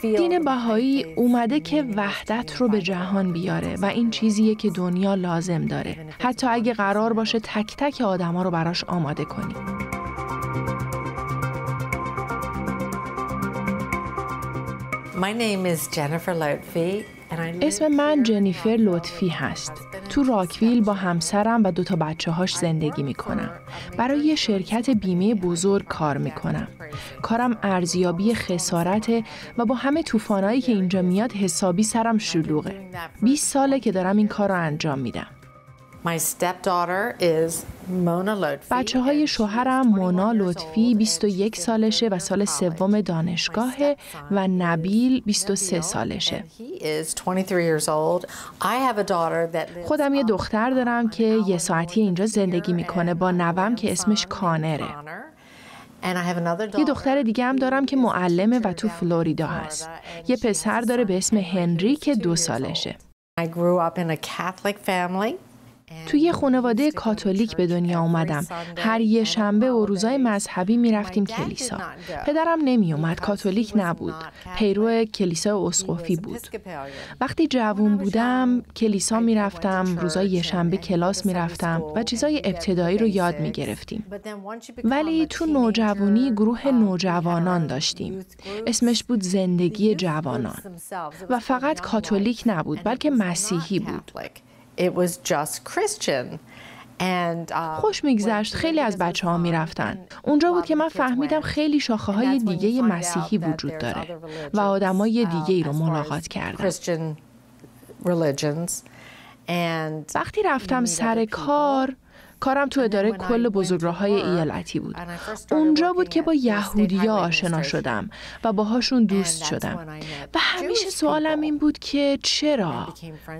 دین بهایی اومده که وحدت رو به جهان بیاره و این چیزیه که دنیا لازم داره. حتی اگه قرار باشه تک تک آدما رو براش آماده کنی. اسم من جنیفر لطفی هست. تو راکویل با همسرم و دو تا بچه هاش زندگی می کنم. برای یه شرکت بیمه بزرگ کار می کنم. کارم ارزیابی خسارته و با همه طوفانایی که اینجا میاد حسابی سرم شلوغه. 20 ساله که دارم این کار رو انجام میدم. بچه های شوهرم مونا لطفی 21 سالشه و سال سوم دانشگاهه و نبیل 23 سالشه. خودم یه دختر دارم که یه ساعتی اینجا زندگی می‌کنه با نوم که اسمش کانره. یه دختر دیگه هم دارم که معلمه و تو فلوریدا هست. یه پسر داره به اسم هنری که دو سالشه. توی یه خانواده کاتولیک به دنیا اومدم. هر یه شنبه و روزای مذهبی می‌رفتیم کلیسا. پدرم نمی اومد، کاتولیک نبود. پیرو کلیسا اسقفی بود. وقتی جوون بودم، کلیسا می‌رفتم، روزای یه شنبه کلاس می‌رفتم و چیزای ابتدایی رو یاد می گرفتیم. ولی تو نوجوانی گروه نوجوانان داشتیم. اسمش بود زندگی جوانان. و فقط کاتولیک نبود، بلکه مسیحی بود. Uh, خوش میگذشت. خیلی از بچه ها می‌رفتن. اونجا بود که من فهمیدم خیلی شاخه های دیگه مسیحی وجود داره و آدمای دیگه ای رو ملاقات کردم. وقتی رفتم سر کار کارم تو اداره کل بزرگراهای ایالتی بود. اونجا بود که با یهودیا آشنا شدم و باهاشون دوست شدم. و همیشه سوالم این بود که چرا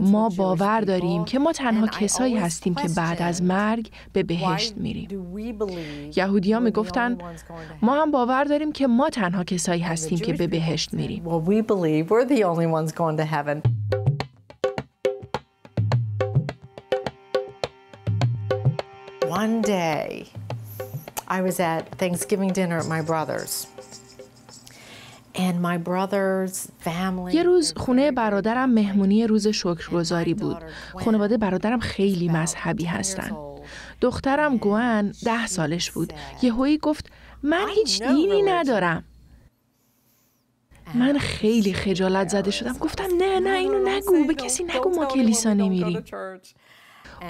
ما باور داریم که ما تنها کسایی هستیم که بعد از مرگ به بهشت میریم. یهودیا می‌گفتن ما هم باور داریم که ما تنها کسایی هستیم که به بهشت میریم. One day I was at Thanksgiving dinner at my brother's. And my brother's family... یه روز خونه برادرم مهمونی روز شکرگزاری بود. خانواده برادرم خیلی مذهبی هستن. دخترم گوان ده سالش بود. یهویی گفت من هیچ دینی ندارم. من خیلی خجالت زده شدم. گفتم نه نه اینو نگو به کسی نگو ما کلیسا نمیریم.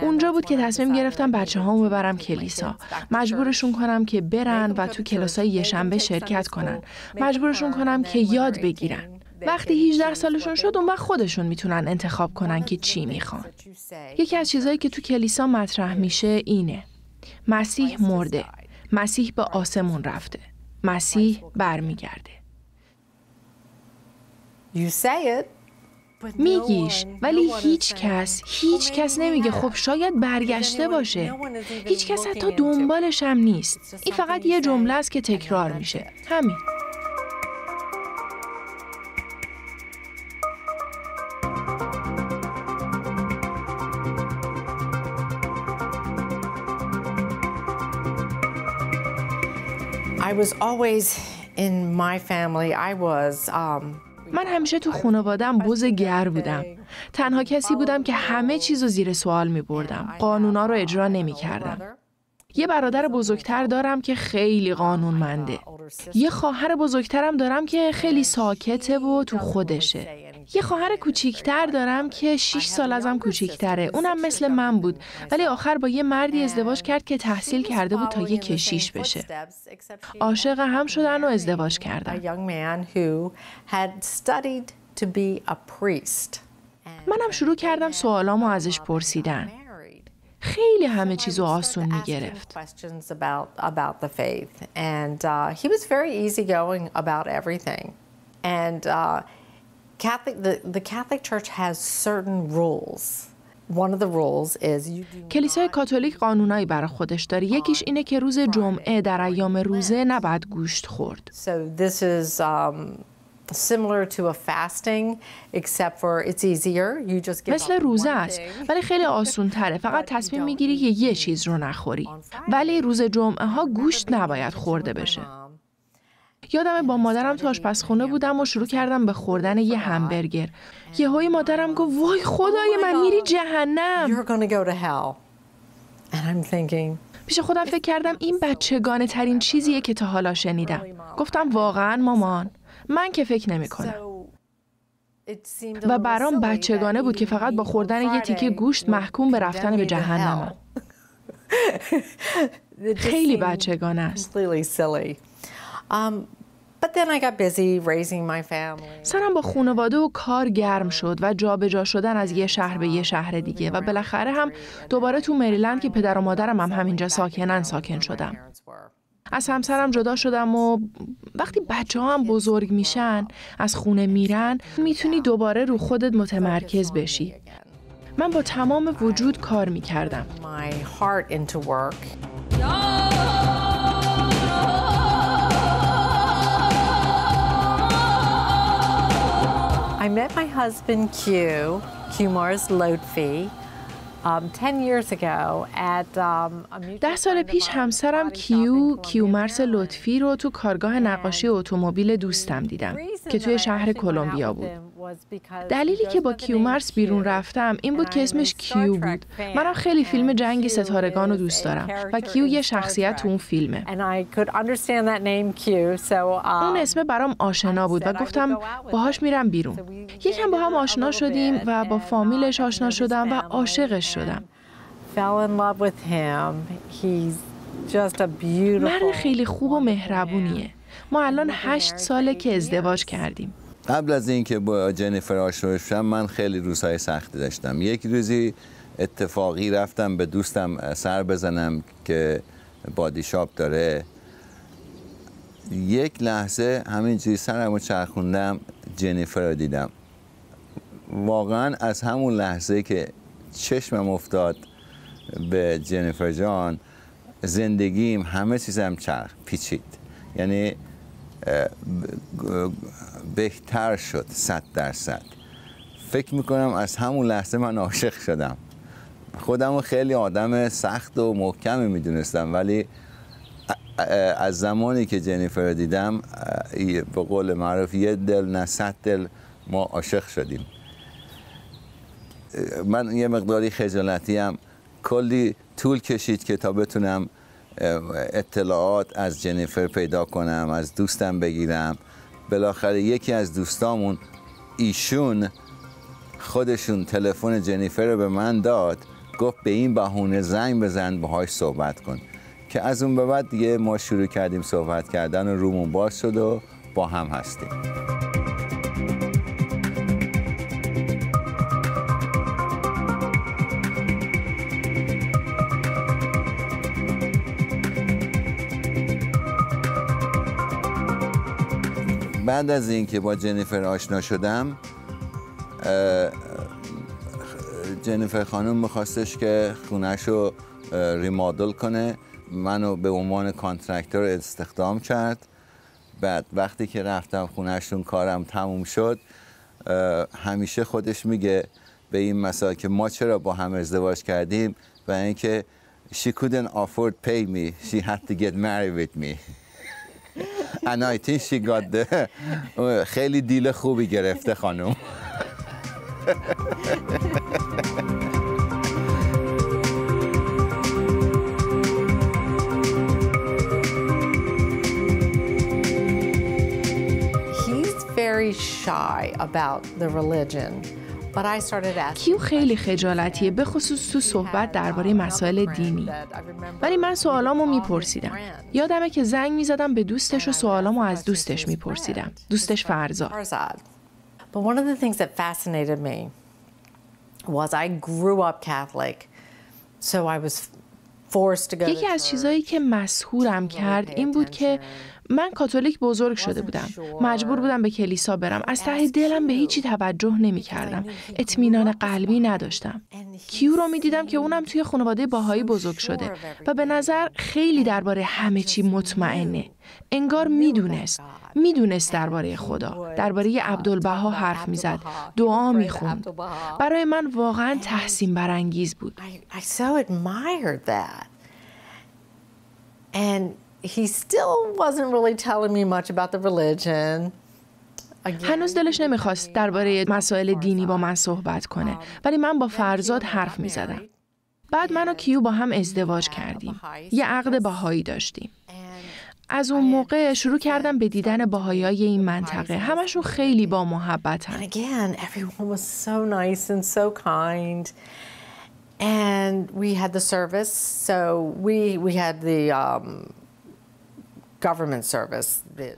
اونجا بود که تصمیم گرفتم بچه هامو ببرم کلیسا. مجبورشون کنم که برن و تو کلاسای یه شنبه شرکت کنن. مجبورشون کنم که یاد بگیرن. وقتی 18 سالشون شد اون وقت خودشون می‌تونن انتخاب کنن که چی می‌خوان. یکی از چیزهایی که تو کلیسا مطرح میشه اینه. مسیح مرده. مسیح به آسمون رفته. مسیح برمیگرده. You say it. میگیش. ولی هیچ کس هیچ کس نمیگه. خب شاید برگشته باشه. هیچ کس حتی دنبالش هم نیست. این فقط یه جمله است که تکرار میشه. همین. I was always in my family. I was um, من همیشه تو خانوادم بوز گر بودم. تنها کسی بودم که همه چیز رو زیر سوال می بردم. قانونا رو اجرا نمی کردم. یه برادر بزرگتر دارم که خیلی قانونمنده. یه خواهر بزرگترم دارم که خیلی ساکته و تو خودشه. یه خواهر کوچیکتر دارم که 6 سال ازم کوچیکتره. اونم مثل من بود ولی آخر با یه مردی ازدواج کرد که تحصیل کرده بود تا یه کشیش بشه. عاشق هم شدن و ازدواج کردن. منم شروع کردم سوالامو ازش پرسیدن. خیلی همه چیز رو آسون می گرفت. Catholic, the, the Catholic Church has certain rules. One of the rules is you do کلیسای کاتولیک قانونایی برای خودش داره. یکیش اینه که روز جمعه در ایام روزه نباید گوشت خورد. So this is similar to a fasting except for it's easier. You just give مثل روزه است ولی خیلی آسون تره فقط تصمیم می‌گیری که یه چیز رو نخوری ولی روز جمعه ها گوشت نباید خورده بشه یادم با مادرم تو آشپزخونه بودم و شروع کردم به خوردن یه همبرگر. یهوی مادرم گفت وای خدای من میری جهنم. پیش خودم فکر کردم این بچگانه ترین چیزیه که تا حالا شنیدم. گفتم واقعا مامان من که فکر نمی کنم. و برام بچگانه بود که فقط با خوردن یه تیکه گوشت محکوم به رفتن به جهنمم. خیلی بچگانه است. سرم با خانواده و کار گرم شد و جابجا جا شدن از یه شهر به یه شهر دیگه و بالاخره هم دوباره تو مریلند که پدر و مادرم هم همینجا ساکنن ساکن شدم. از همسرم جدا شدم و وقتی بچه ها هم بزرگ میشن از خونه میرن می‌تونی دوباره رو خودت متمرکز بشی. من با تمام وجود کار می‌کردم. Met my husband Q, Q Mars Lotfi, Um, um, ده سال پیش همسرم کیو کیومرس لطفی رو تو کارگاه نقاشی اتومبیل دوستم دیدم که توی شهر کلمبیا بود. دلیلی که با کیومرس بیرون رفتم این بود که اسمش کیو بود. منم خیلی فیلم جنگ ستارگان رو دوست دارم و کیو یه شخصیت تو اون فیلمه. اون اسم برام آشنا بود و گفتم باهاش میرم بیرون. یکم با هم آشنا شدیم و با فامیلش آشنا شدم و عاشقش شدم. مرد خیلی خوب و مهربونیه. ما الان هشت ساله که ازدواج کردیم. قبل از اینکه با جنیفر آشنا شدم من خیلی روزهای سختی داشتم. یک روزی اتفاقی رفتم به دوستم سر بزنم که بادی شاپ داره. یک لحظه همینجوری سرمو چرخوندم جنیفر رو دیدم. واقعا از همون لحظه که چشمم افتاد به جنیفر جان زندگیم همه چیزم چرخ پیچید. یعنی بهتر شد صد درصد. فکر می‌کنم از همون لحظه من عاشق شدم. خودم خیلی آدم سخت و محکمی می‌دونستم ولی از زمانی که جنیفر دیدم به قول معروف یه دل نه صد دل ما عاشق شدیم. من یه مقداری خجالتی هم کلی طول کشید که تا بتونم اطلاعات از جنیفر پیدا کنم از دوستم بگیرم. بالاخره یکی از دوستامون ایشون خودشون تلفن جنیفر رو به من داد گفت به این بهونه زنگ بزن باهاش صحبت کن. که از اون به بعد دیگه ما شروع کردیم صحبت کردن و رومون باز شد و با هم هستیم. بعد از اینکه با جنیفر آشنا شدم جنیفر خانم میخواستش که خونش رو ریمادل کنه منو به عنوان کانترکتور استخدام کرد. بعد وقتی که رفتم خونهشون کارم تموم شد همیشه خودش میگه به این مسائل که ما چرا با هم ازدواج کردیم و اینکه she couldn't afford pay me. She had to get married with me. انایتین شیگاده خیلی دیل خوبی گرفته خانم He's very shy about the religion. کیو خیلی خجالتیه به خصوص تو صحبت درباره مسائل دینی. ولی من سوالامو میپرسیدم. یادمه که زنگ می‌زدم به دوستش و سوالامو از دوستش میپرسیدم. دوستش فرزاد. یکی از چیزایی که مسهورم کرد این بود که من کاتولیک بزرگ شده بودم. مجبور بودم به کلیسا برم. از ته دلم به هیچی توجه نمی کردم. اطمینان قلبی نداشتم. کیو رو می دیدم که اونم توی خانواده باهایی بزرگ شده و به نظر خیلی درباره همه چی مطمئنه. انگار می‌دونست می‌دونست درباره خدا درباره عبدالبها حرف می‌زد دعا می‌خوند برای من واقعا تحسین برانگیز بود he still wasn't really telling me much about the religion. هنوز دلش نمی‌خواست درباره مسائل دینی با من صحبت کنه ولی من با فرزاد حرف می‌زدم. بعد من و کیو با هم ازدواج کردیم. یه عقد باهایی داشتیم. از اون موقع شروع کردم به دیدن باهایای این منطقه. همشون خیلی با محبت and we had the service, so we, we had the um, the-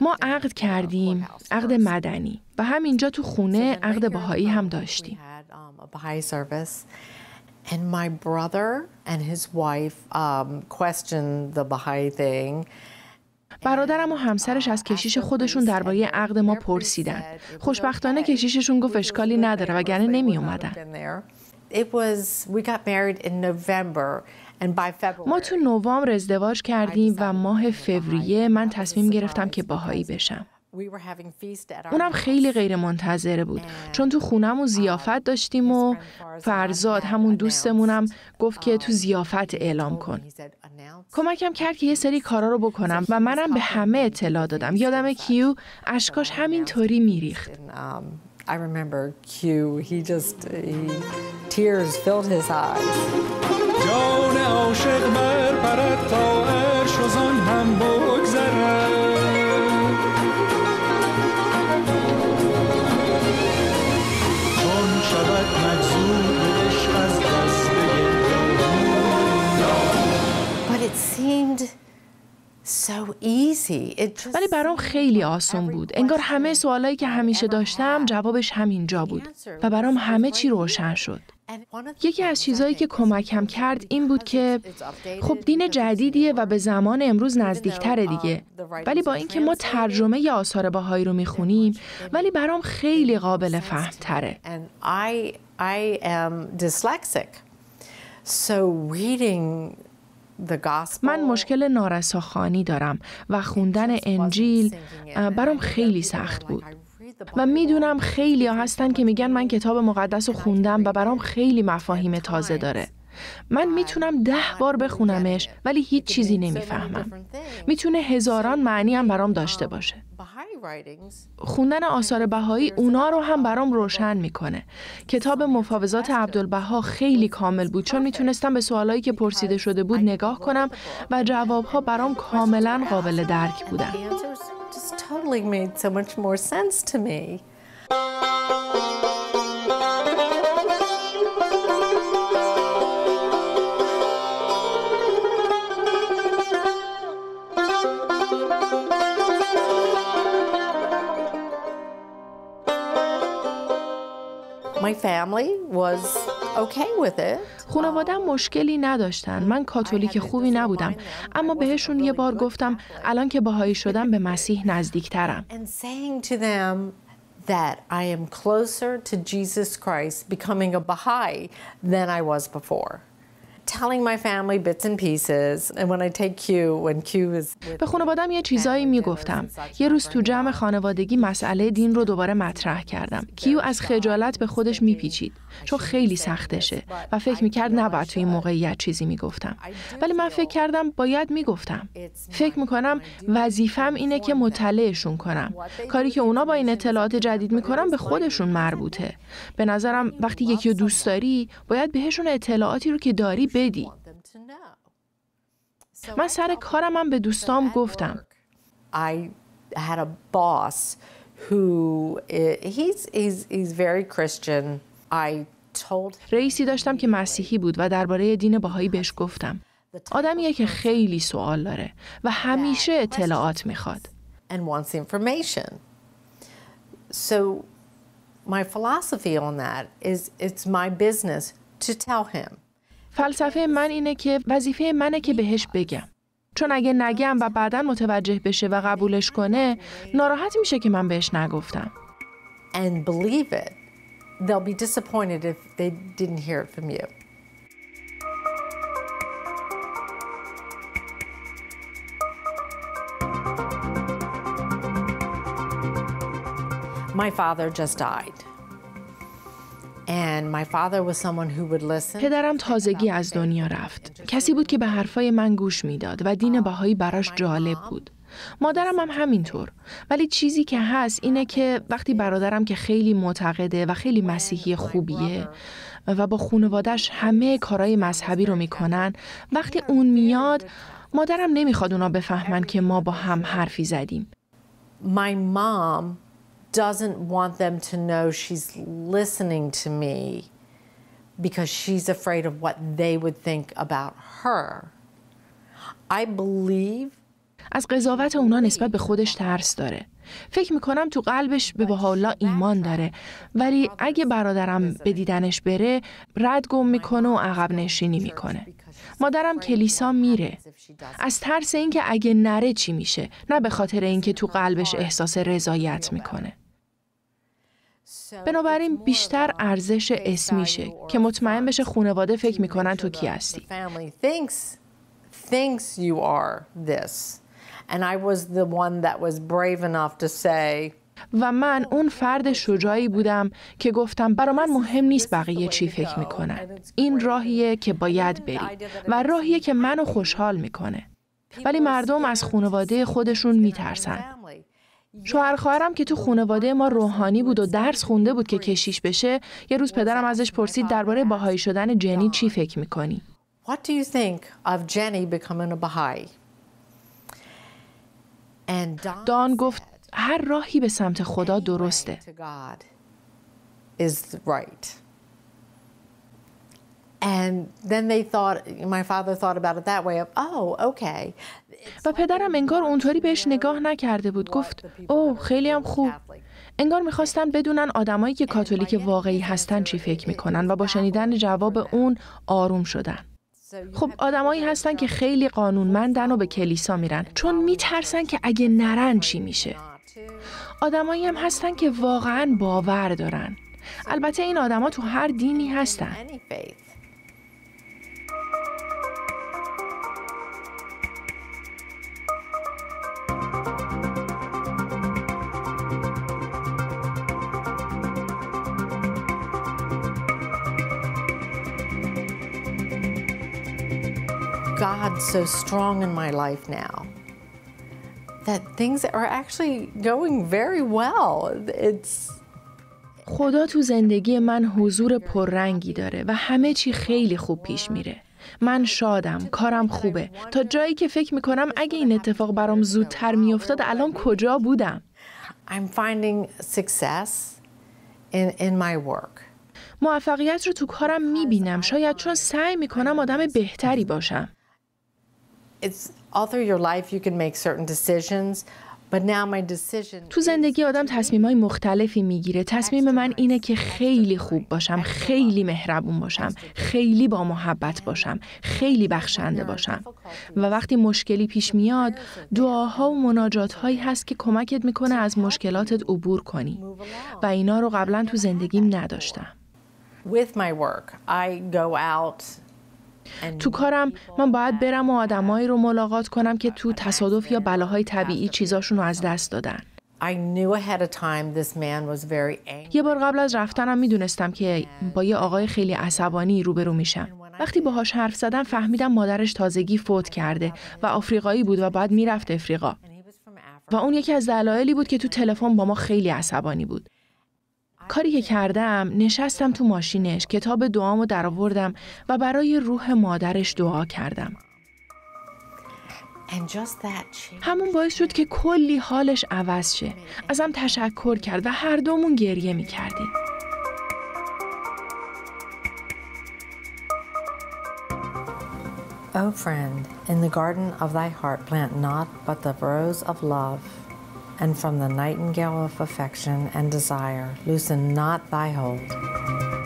ما عقد کردیم، عقد مدنی و همینجا تو خونه عقد the هم داشتیم. Um. And my brother and his wife um, questioned the Baha'i thing. برادرم و همسرش از کشیش خودشون درباره عقد ما پرسیدن. خوشبختانه کشیششون گفت اشکالی نداره وگرنه نمی اومدن. It was, we got married in November and by February. ما تو نوامبر ازدواج کردیم و ماه فوریه من تصمیم گرفتم که باهایی بشم. اونم. خیلی غیر منتظره بود چون تو خونمون زیافت داشتیم و فرزاد همون دوستمونم گفت که تو زیافت اعلام کن. کمکم کرد که یه سری کارا رو بکنم و منم به همه اطلاع دادم. یادم کیو اشکاش همینطوری میریخت. I remember Q, he just, he, tears filled his eyes. ولی برام خیلی آسون بود. انگار همه سوالایی که همیشه داشتم جوابش همینجا بود و برام همه چی روشن شد. یکی از چیزایی که کمکم کرد این بود که خب دین جدیدیه و به زمان امروز نزدیکتره دیگه ولی با اینکه ما ترجمه ی آثار باهایی رو می‌خونیم ولی برام خیلی قابل فهم تره and I I am dyslexic. So reading من مشکل نارساخوانی دارم و خوندن انجیل برام خیلی سخت بود. و می‌دونم خیلی ها هستن که میگن من کتاب مقدس رو خوندم و برام خیلی مفاهیم تازه داره. من می‌تونم ده بار بخونمش ولی هیچ چیزی نمی‌فهمم. می‌تونه هزاران معنی هم برام داشته باشه. Baha'i writings خوندن آثار بهایی اونا رو هم برام روشن می‌کنه. کتاب مفاوضات عبدالبها خیلی کامل بود. چون می‌تونستم به سوالایی که پرسیده شده بود نگاه کنم و جوابها برام کاملا قابل درک بودن. خانوادم مشکلی نداشتن. من کاتولیک خوبی نبودم. اما بهشون یه بار گفتم الان که باهایی شدم به مسیح نزدیکترم. and saying to them that I am closer to Jesus Christ becoming a Baha'i than I was before. Telling my family bits and pieces, and when I take Q, when Q is به خانوادم یه چیزایی می‌گفتم. یه روز تو جمع خانوادگی مسئله دین رو دوباره مطرح کردم. کیو از خجالت به خودش میپیچید چون خیلی سختشه و فکر می‌کرد نباید تو این موقعیت چیزی می‌گفتم. ولی من فکر کردم باید می‌گفتم. فکر می‌کنم وظیفم اینه که مطلعشون کنم. کاری که اونا با این اطلاعات جدید می‌کنم به خودشون مربوطه. به نظرم وقتی یکی رو دوست داری باید بهشون اطلاعاتی رو که داری بدی. من سر کارم هم به دوستام گفتم. رئیسی داشتم که مسیحی بود و درباره دین باهایی بهش گفتم. آدمیه که خیلی سوال داره و همیشه اطلاعات می‌خواد. My philosophy on that is it's my business to tell him. فلسفه من اینه که وظیفه منه که بهش بگم. چون اگه نگم و بعدا متوجه بشه و قبولش کنه ناراحت میشه که من بهش نگفتم. and believe it, they'll be disappointed if they didn't hear it from you. My father just died. پدرم تازگی از دنیا رفت. کسی بود که به حرفای من گوش می‌داد و دین بهایی براش جالب بود. مادرم هم همینطور. ولی چیزی که هست اینه که وقتی برادرم که خیلی معتقده و خیلی مسیحی خوبیه و با خانوادش همه کارهای مذهبی رو می‌کنن وقتی اون میاد مادرم نمی‌خواد اونا بفهمن که ما با هم حرفی زدیم. My mom doesn't want them to know she's listening to me because she's afraid of what they would think about her. I believe از قضاوت اونا نسبت به خودش ترس داره. فکر می‌کنم تو قلبش به بحالا ایمان داره ولی اگه برادرم به دیدنش بره رد گم می‌کنه و عقب نشینی می‌کنه. مادرم کلیسا میره. از ترس اینکه اگه نره چی میشه نه به خاطر اینکه تو قلبش احساس رضایت می‌کنه. بنابراین بیشتر ارزش اسمیشه که مطمئن بشه خانواده فکر می‌کنن تو کی هستی. و من اون فرد شجاعی بودم که گفتم برا من مهم نیست بقیه چی فکر می‌کنن. این راهیه که باید بری و راهیه که منو خوشحال می‌کنه. ولی مردم از خانواده خودشون میترسن. شوهر خواهرم که تو خانواده ما روحانی بود و درس خونده بود که کشیش بشه یه روز پدرم ازش پرسید درباره باهایی شدن جنی چی فکر می‌کنی؟ What do you think of Jenny becoming a Baha'i? دان گفت هر راهی به سمت خدا درسته. is right. And then they thought, my father thought about it that way of, oh, okay. و پدرم انگار اونطوری بهش نگاه نکرده بود. گفت اوه خیلی هم خوب. انگار می‌خواستن بدونن آدمایی که کاتولیک واقعی هستن چی فکر می‌کنن و با شنیدن جواب اون آروم شدن. خب آدمایی هستن که خیلی قانونمندن و به کلیسا میرن. چون میترسن که اگه نرن چی میشه. آدمایی هم هستن که واقعا باور دارن. البته این آدما تو هر دینی هستن. So strong in my life now that things are actually going very well. It's خدا تو زندگی من حضور پررنگی داره و همه چی خیلی خوب پیش میره. من شادم، کارم خوبه. تا جایی که فکر می‌کنم اگه این اتفاق برام زودتر میافتاد الان کجا بودم؟ I'm finding success in, in my work. موفقیت رو تو کارم می‌بینم شاید چون سعی می‌کنم آدم بهتری باشم. It's all through your life you can make certain decisions, but now my decision تو زندگی آدم تصمیمای مختلفی می‌گیره. تصمیم من اینه که خیلی خوب باشم، خیلی مهربون باشم، خیلی با محبت باشم، خیلی بخشنده باشم. و وقتی مشکلی پیش میاد، دعاها و مناجات هایی هست که کمکت می‌کنه از مشکلاتت عبور کنی. و اینا رو قبلا تو زندگیم نداشتم. تو کارم من باید برم و آدمایی رو ملاقات کنم که تو تصادف یا بلاهای طبیعی چیزاشون رو از دست دادن. یه بار قبل از رفتنم می‌دونستم که با یه آقای خیلی عصبانی روبرو میشم. وقتی باهاش حرف زدم فهمیدم مادرش تازگی فوت کرده و آفریقایی بود و بعد می‌رفت افریقا. و اون یکی از دلایلی بود که تو تلفن با ما خیلی عصبانی بود. کاری که کردم نشستم تو ماشینش کتاب دعامو درآوردم و برای روح مادرش دعا کردم. همون باعث شد که کلی حالش عوض شه. ازم تشکر کرد و هر دومون گریه می کردیم. O friend, in the garden of thy heart plant not but the rose of love, and from the nightingale of affection and desire loosen not thy hold.